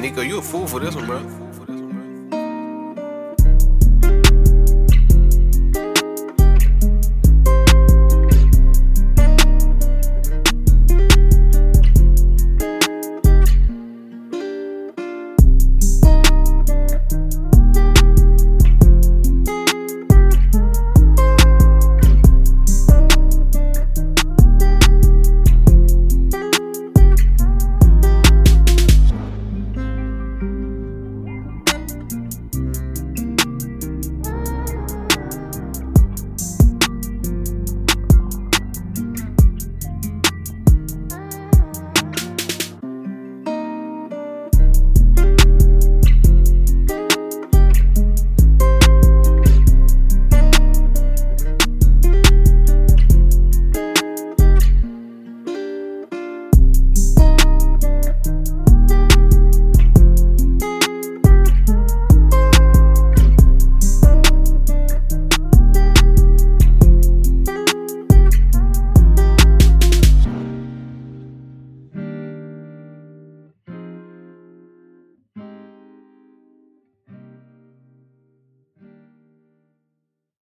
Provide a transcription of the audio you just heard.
Nico, you a fool for this one, bro.